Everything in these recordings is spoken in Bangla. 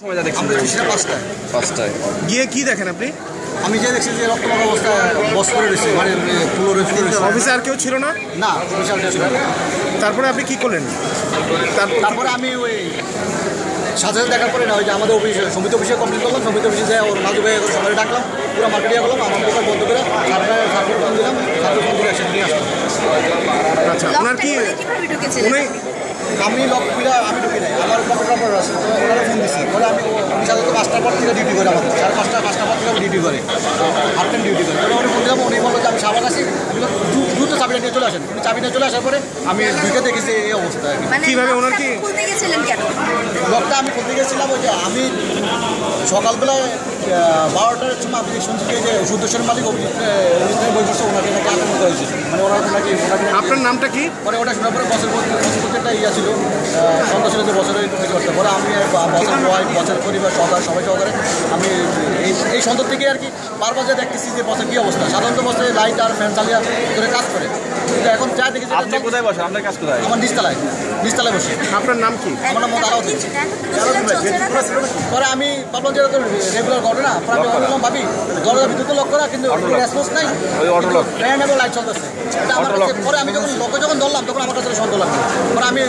দেখছেন পাঁচটায়। পাঁচটায়। গিয়ে কি দেখেন আপনি? আমি যে দেখছি যে বস করে রয়েছে মানে ফ্লোরে ফ্লোরে অফিসে আর কেউ ছিল না? না। তারপরে আপনি কি করলেন? তারপর তারপরে আমি ওই সাথে সাথে দেখার পরে না ওই যে আমাদের অফিসে সমিতি অফিসে কমপ্লিট করলাম সমিতি অফিসে যাই ওর নাজু ভাই সবাই ডাকলাম পুরো মার্কেটে করলাম আমার দোকান বন্ধ করে ফোন দিলাম সার্কুল ফোন দিয়ে একসাথে নিয়ে আসলাম। আচ্ছা ওনার কি উনি আমি লক খুলে আমি ঢুকি নাই আমার ফটোগ্রাফার আছে ওনারা ফোন দিচ্ছি বলে আমি উনি সাথে পাঁচটার পর থেকে ডিউটি করে আমাদের সাড়ে পাঁচটা পাঁচটা পর থেকে ডিউটি করে হাফ টাইম ডিউটি করি উনি বলল যে আমি আমি চাবিটা নিয়ে চলে আসেন। উনি চাবি নিয়ে চলে আসার পরে আমি দুইটা দেখেছি এই অবস্থা আর কি। মানে কীভাবে ওনার কি- লকটা খুলতে গেছিলেন কেন? লকটা আমি করতে গেছিলাম ওই যে আমি সকালবেলায় বারোটার সময় আমি শুনছি যে সুদর্শন মালিক অভিজিৎ বই করছে ওনাকে নাকি আক্রমণ করেছে মানে ওনার নাকি ওনাকে আপনার নামটা কি? পরে ওটা শোনার পরে বছর বছর ইয়া ছিল। সন্ধ্যা ছিল যে বছরের কিছু করতে পরে আমি বছর ওয়াইফ বছর পরিবার সবার সবাই সহকারে আমি এই এই সন্ধ্যা থেকে আর কি বারবার যে দেখতেছি যে বছর কী অবস্থা। সাধারণত বছরে লাইট আর ফ্যান চালিয়ে করে কাজ করে। এখন যা দেখি যে আপনি কোথায় বসেন? আপনার কাজ কোথায়? আমার নিচতলায়। নিচতলায় বসে। আপনার নাম কি? আমার নাম না? পরে আমি ভাবলাম যে তো রেগুলার ঘটনা পরে আমি বললাম ভাবি। দরজা ভিতরে লক করা কিন্তু রেসপন্স নাই। ওই auto lock। ফ্যান এবং লাইট চলতেছে। পরে আমি যখন লোকে যখন ধরলাম তখন আমার কাছে সন্দেহ লাগল। পরে আমি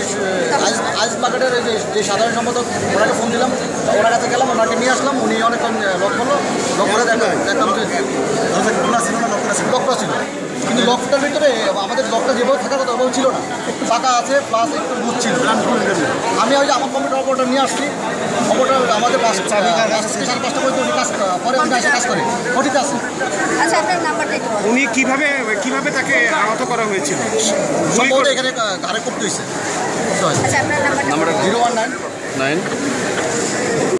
আজ মার্কেটের যে সাধারণ সম্পাদক ওনাকে ফোন দিলাম। ওনার কাছে গেলাম ওনাকে নিয়ে আসলাম। উনি অনেকক্ষণ লক করল। লক করে দেখলাম দেখলাম যে খোলা ছিল না লকটা ছিল লকটা ছিল কিন্তু লকটার ভিতরে আমাদের লকটা যেভাবে থাকার কথা ওভাবে ছিল না। একটু ফাঁকা আছে প্লাস একটু বুথ ছিল। আমি ওই যে আমার কম্পিউটার অপারেটর নিয়ে আসছি। কম্পিউটার আমাদের সাড়ে পাঁচটা পর্যন্ত উনি কাজ পরে উনি এসে কাজ করে। ওটিতে আছে। আচ্ছা। উনি কীভাবে কীভাবে তাকে আহত করা হয়েছিল? সম্ভবত এখানে ঘাড়ে করতে হয়েছে আচ্ছা আপনার নাম্বারটা নাম্বারটা জিরো ওয়ান নাইন। নাইন।